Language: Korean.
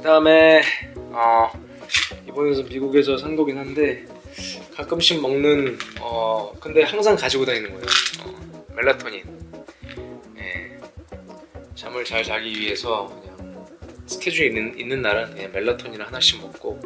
그 다음에 어, 이번에서 미국에서 산 거긴 한데 가끔씩 먹는 어 근데 항상 가지고 다니는 거예요. 어, 멜라토닌. 예. 잠을 잘 자기 위해서 그냥 스케줄이 있는, 있는 날은 그냥 멜라토닌을 하나씩 먹고